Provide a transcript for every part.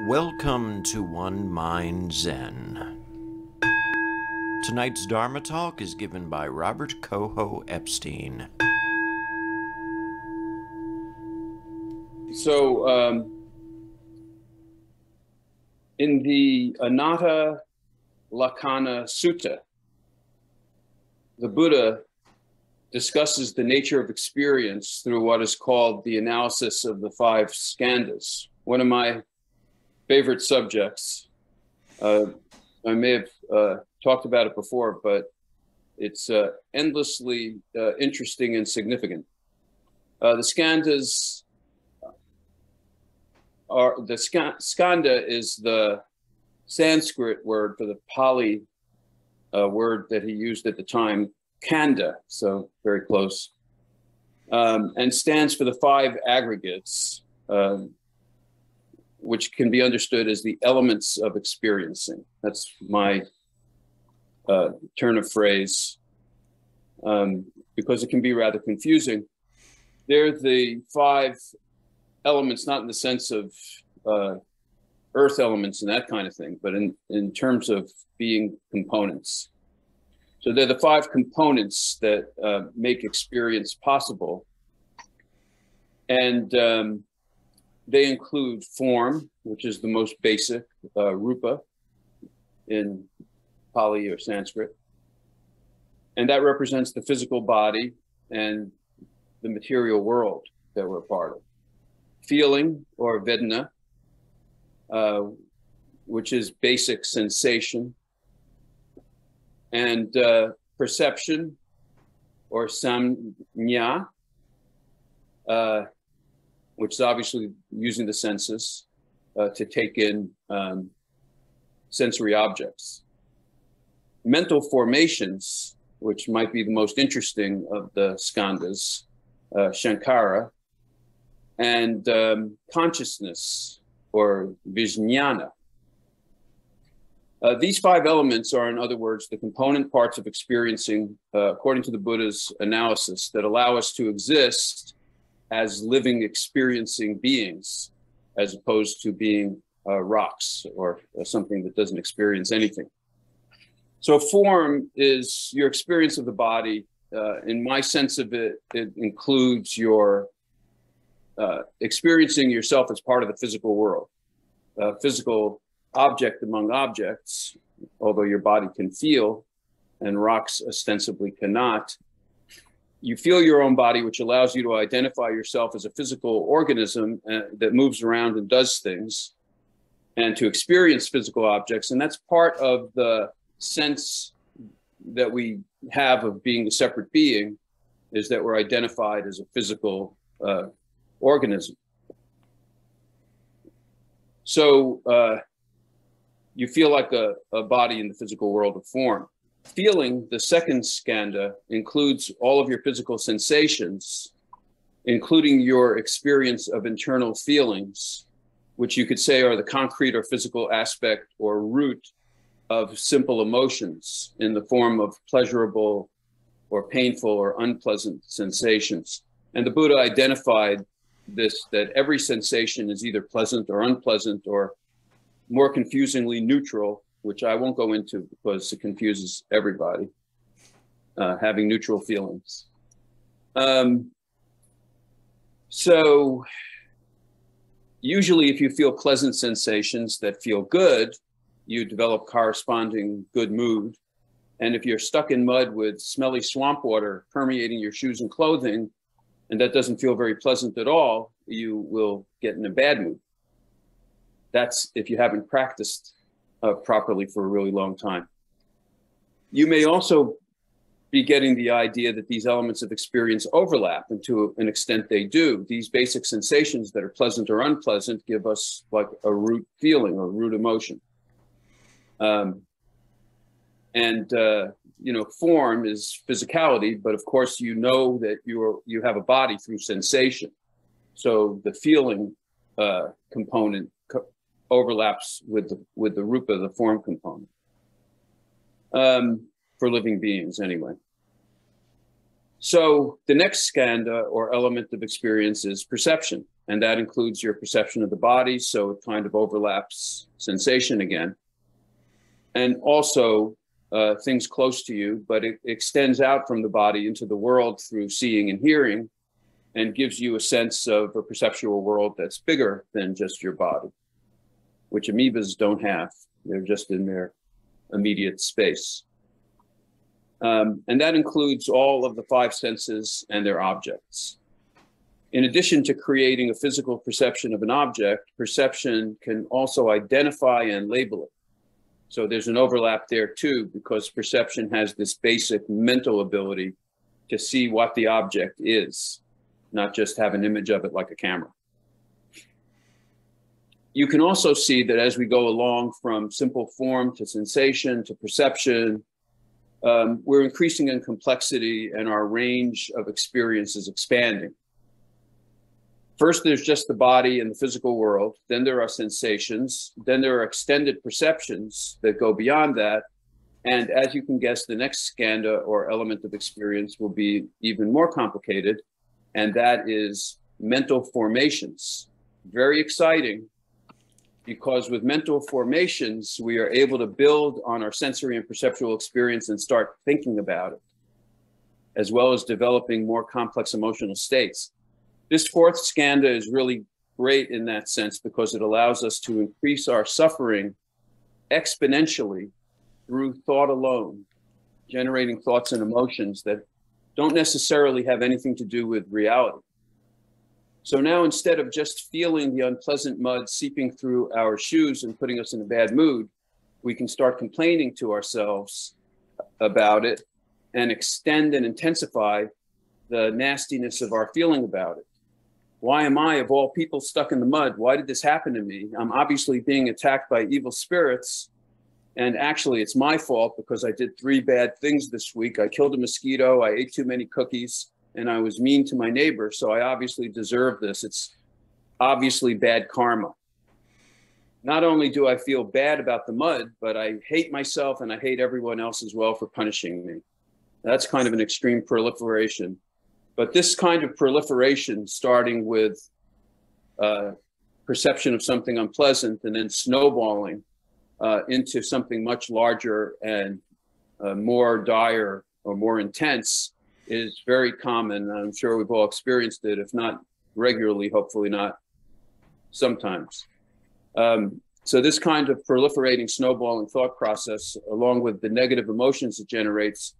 Welcome to One Mind Zen. Tonight's Dharma talk is given by Robert Koho Epstein. So, um, in the Anatta Lakkhana Sutta, the Buddha discusses the nature of experience through what is called the analysis of the five skandhas. One of my favorite subjects. Uh, I may have uh, talked about it before, but it's uh, endlessly uh, interesting and significant. Uh, the skandhas are the skandha is the Sanskrit word for the Pali uh, word that he used at the time, khandha, so very close, um, and stands for the five aggregates. Um, which can be understood as the elements of experiencing. That's my uh, turn of phrase, um, because it can be rather confusing. They're the five elements, not in the sense of uh, earth elements and that kind of thing, but in, in terms of being components. So they're the five components that uh, make experience possible. And um, they include form, which is the most basic, uh, rupa in Pali or Sanskrit. And that represents the physical body and the material world that we're part of. Feeling or vedana, uh, which is basic sensation. And uh, perception or samnya, uh, which is obviously using the senses uh, to take in um, sensory objects. Mental formations, which might be the most interesting of the skandhas, uh, Sankhara, and um, consciousness or vijnana. Uh, these five elements are, in other words, the component parts of experiencing, uh, according to the Buddha's analysis, that allow us to exist as living, experiencing beings, as opposed to being uh, rocks or something that doesn't experience anything. So, form is your experience of the body. Uh, in my sense of it, it includes your uh, experiencing yourself as part of the physical world, physical object among objects, although your body can feel and rocks ostensibly cannot you feel your own body, which allows you to identify yourself as a physical organism uh, that moves around and does things, and to experience physical objects. And that's part of the sense that we have of being a separate being, is that we're identified as a physical uh, organism. So uh, you feel like a, a body in the physical world of form. Feeling, the second skandha, includes all of your physical sensations, including your experience of internal feelings, which you could say are the concrete or physical aspect or root of simple emotions in the form of pleasurable or painful or unpleasant sensations. And the Buddha identified this that every sensation is either pleasant or unpleasant or more confusingly neutral which I won't go into because it confuses everybody, uh, having neutral feelings. Um, so, usually, if you feel pleasant sensations that feel good, you develop corresponding good mood. And if you're stuck in mud with smelly swamp water permeating your shoes and clothing, and that doesn't feel very pleasant at all, you will get in a bad mood. That's if you haven't practiced uh, properly for a really long time. You may also be getting the idea that these elements of experience overlap, and to an extent they do. These basic sensations that are pleasant or unpleasant give us like a root feeling or root emotion. Um, and uh, you know, form is physicality, but of course, you know that you're you have a body through sensation. So the feeling uh, component overlaps with the, with the rupa, the form component, um, for living beings anyway. So the next skandha or element of experience is perception, and that includes your perception of the body. So it kind of overlaps sensation again. And also uh, things close to you, but it extends out from the body into the world through seeing and hearing and gives you a sense of a perceptual world that's bigger than just your body, which amoebas don't have. They're just in their immediate space. Um, and that includes all of the five senses and their objects. In addition to creating a physical perception of an object, perception can also identify and label it. So there's an overlap there too, because perception has this basic mental ability to see what the object is, not just have an image of it like a camera. You can also see that as we go along from simple form to sensation to perception um, we're increasing in complexity and our range of experience is expanding. First, there's just the body and the physical world. Then there are sensations. Then there are extended perceptions that go beyond that. And as you can guess, the next skandha or element of experience will be even more complicated. And that is mental formations. Very exciting, because with mental formations, we are able to build on our sensory and perceptual experience and start thinking about it, as well as developing more complex emotional states. This fourth skandha is really great in that sense because it allows us to increase our suffering exponentially through thought alone, generating thoughts and emotions that don't necessarily have anything to do with reality. So now instead of just feeling the unpleasant mud seeping through our shoes and putting us in a bad mood, we can start complaining to ourselves about it and extend and intensify the nastiness of our feeling about it. Why am I, of all people, stuck in the mud? Why did this happen to me? I'm obviously being attacked by evil spirits. And actually, it's my fault because I did three bad things this week. I killed a mosquito, I ate too many cookies, and I was mean to my neighbor. So I obviously deserve this. It's obviously bad karma. Not only do I feel bad about the mud, but I hate myself and I hate everyone else as well for punishing me. That's kind of an extreme proliferation. But this kind of proliferation, starting with uh, perception of something unpleasant and then snowballing uh, into something much larger and uh, more dire or more intense, is very common. I'm sure we've all experienced it, if not regularly, hopefully not sometimes. Um, so this kind of proliferating snowballing thought process, along with the negative emotions it generates,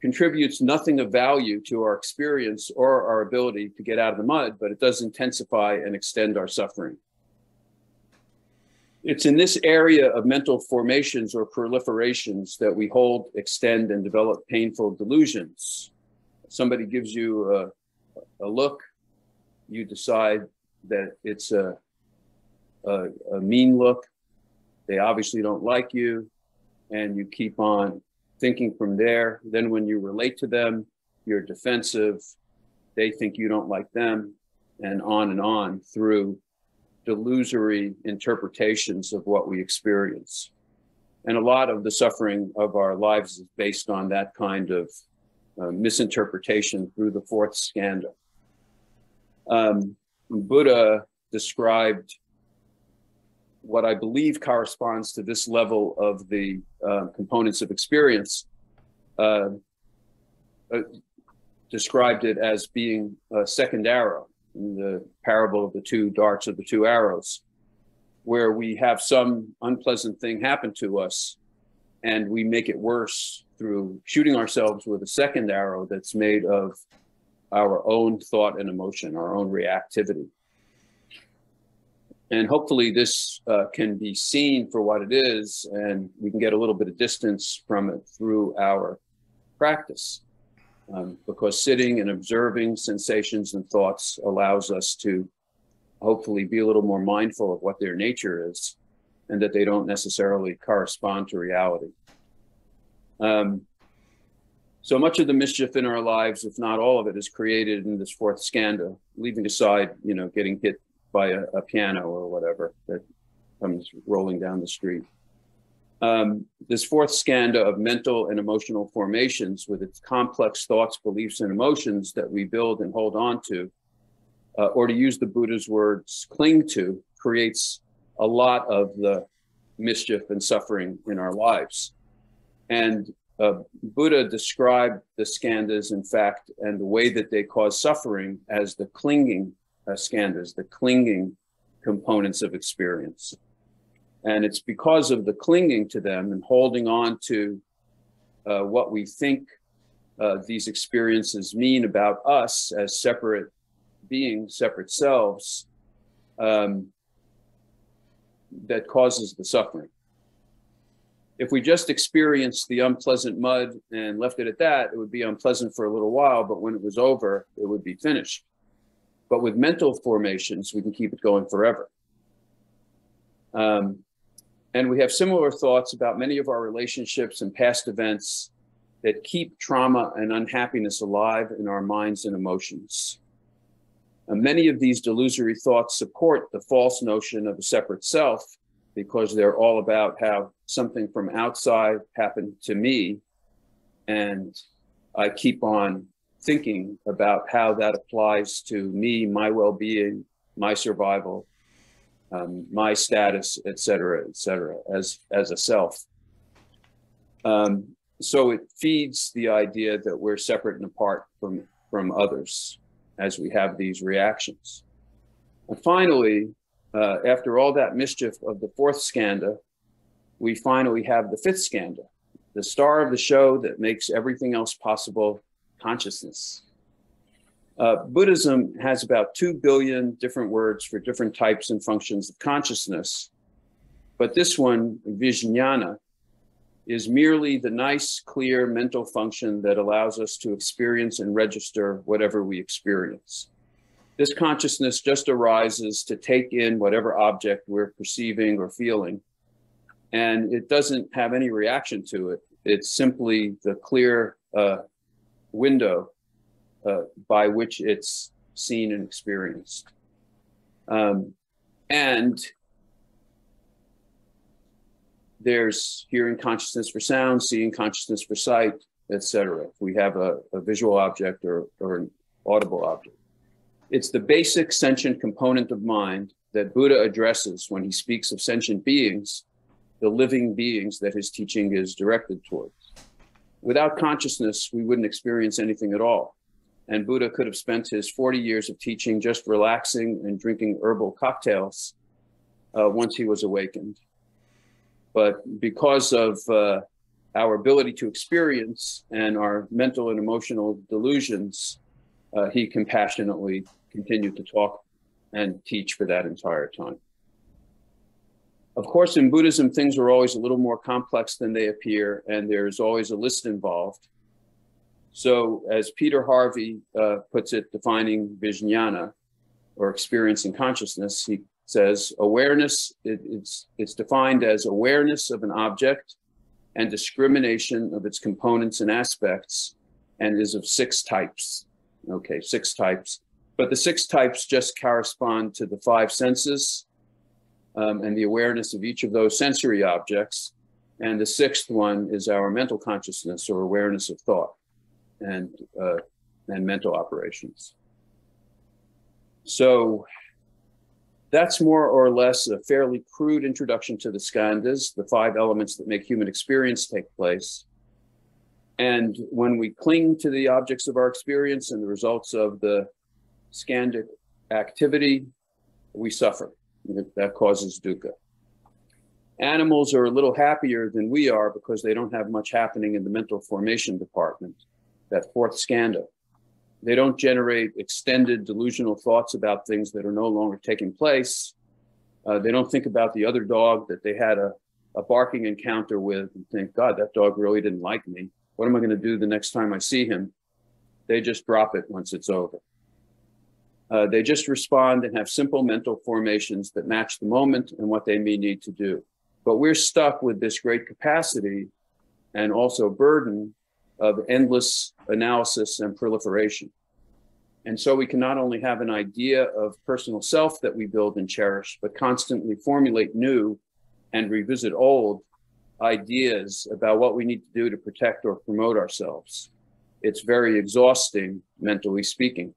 contributes nothing of value to our experience or our ability to get out of the mud, but it does intensify and extend our suffering. It's in this area of mental formations or proliferations that we hold, extend, and develop painful delusions somebody gives you a, a look, you decide that it's a, a, a mean look. They obviously don't like you, and you keep on thinking from there. Then, when you relate to them, you're defensive. They think you don't like them, and on and on through delusory interpretations of what we experience. And a lot of the suffering of our lives is based on that kind of uh, misinterpretation through the fourth skandha. Um, Buddha described what I believe corresponds to this level of the uh, components of experience, uh, uh, described it as being a second arrow in the parable of the two darts of the two arrows, where we have some unpleasant thing happen to us and we make it worse through shooting ourselves with a second arrow that's made of our own thought and emotion, our own reactivity. And hopefully, this uh, can be seen for what it is, and we can get a little bit of distance from it through our practice. Um, because sitting and observing sensations and thoughts allows us to hopefully be a little more mindful of what their nature is and that they don't necessarily correspond to reality. Um, so much of the mischief in our lives, if not all of it, is created in this fourth skandha, leaving aside, you know, getting hit by a, a piano or whatever that comes rolling down the street. Um, this fourth skandha of mental and emotional formations with its complex thoughts, beliefs, and emotions that we build and hold on to, uh, or to use the Buddha's words, cling to, creates a lot of the mischief and suffering in our lives. And uh, Buddha described the skandhas, in fact, and the way that they cause suffering as the clinging uh, skandhas, the clinging components of experience. And it's because of the clinging to them and holding on to uh, what we think uh, these experiences mean about us as separate beings, separate selves, um, that causes the suffering if we just experienced the unpleasant mud and left it at that, it would be unpleasant for a little while, but when it was over, it would be finished. But with mental formations, we can keep it going forever. Um, and we have similar thoughts about many of our relationships and past events that keep trauma and unhappiness alive in our minds and emotions. And many of these delusory thoughts support the false notion of a separate self because they're all about how something from outside happened to me. And I keep on thinking about how that applies to me, my well being, my survival, um, my status, et cetera, et cetera, as, as a self. Um, so it feeds the idea that we're separate and apart from, from others as we have these reactions. And finally, uh, after all that mischief of the fourth skandha, we finally have the fifth skandha, the star of the show that makes everything else possible consciousness. Uh, Buddhism has about 2 billion different words for different types and functions of consciousness. But this one, vijnana, is merely the nice, clear mental function that allows us to experience and register whatever we experience. This consciousness just arises to take in whatever object we're perceiving or feeling. And it doesn't have any reaction to it. It's simply the clear uh, window uh, by which it's seen and experienced. Um, and there's hearing consciousness for sound, seeing consciousness for sight, etc. If we have a, a visual object or, or an audible object. It's the basic sentient component of mind that Buddha addresses when he speaks of sentient beings, the living beings that his teaching is directed towards. Without consciousness, we wouldn't experience anything at all. And Buddha could have spent his 40 years of teaching just relaxing and drinking herbal cocktails uh, once he was awakened. But because of uh, our ability to experience and our mental and emotional delusions, uh, he compassionately continued to talk and teach for that entire time. Of course, in Buddhism, things are always a little more complex than they appear, and there's always a list involved. So, as Peter Harvey uh, puts it, defining vijnana or experiencing consciousness, he says awareness, it, it's, it's defined as awareness of an object and discrimination of its components and aspects, and is of six types. Okay, six types. But the six types just correspond to the five senses um, and the awareness of each of those sensory objects. And the sixth one is our mental consciousness or awareness of thought and, uh, and mental operations. So that's more or less a fairly crude introduction to the skandhas, the five elements that make human experience take place. And when we cling to the objects of our experience and the results of the scandic activity, we suffer. That causes dukkha. Animals are a little happier than we are because they don't have much happening in the mental formation department, that fourth skandha. They don't generate extended delusional thoughts about things that are no longer taking place. Uh, they don't think about the other dog that they had a, a barking encounter with and think, God, that dog really didn't like me. What am I going to do the next time I see him? They just drop it once it's over. Uh, they just respond and have simple mental formations that match the moment and what they may need to do. But we're stuck with this great capacity and also burden of endless analysis and proliferation. And so we can not only have an idea of personal self that we build and cherish, but constantly formulate new and revisit old ideas about what we need to do to protect or promote ourselves. It's very exhausting, mentally speaking.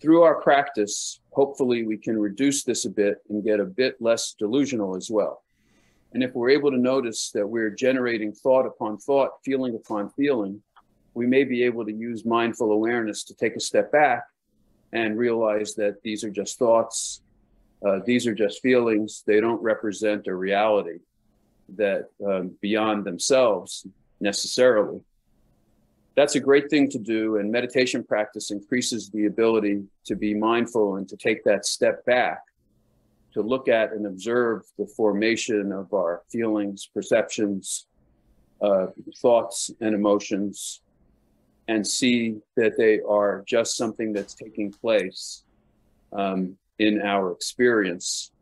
Through our practice, hopefully we can reduce this a bit and get a bit less delusional as well. And if we're able to notice that we're generating thought upon thought, feeling upon feeling, we may be able to use mindful awareness to take a step back and realize that these are just thoughts, uh, these are just feelings, they don't represent a reality that um, beyond themselves necessarily. That's a great thing to do, and meditation practice increases the ability to be mindful and to take that step back to look at and observe the formation of our feelings, perceptions, uh, thoughts, and emotions, and see that they are just something that's taking place um, in our experience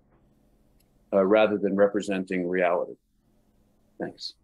uh, rather than representing reality. Thanks.